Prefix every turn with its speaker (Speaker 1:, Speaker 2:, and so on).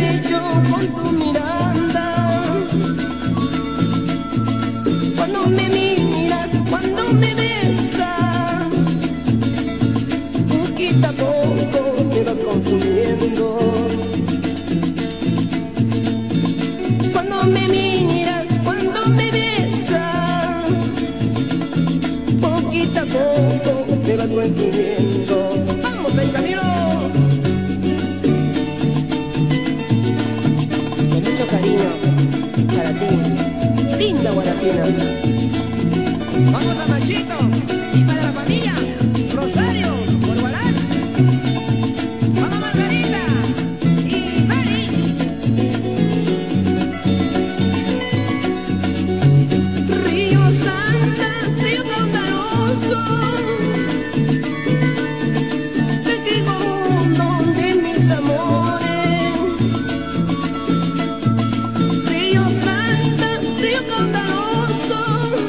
Speaker 1: has con tu mirada. Cuando me miras, cuando me besas, poquito a poco te vas consumiendo. Cuando me miras, cuando me besas, poquito a poco te vas consumiendo. vecinos. ¡Vamos a Machito! ¡Y para la familia! Oh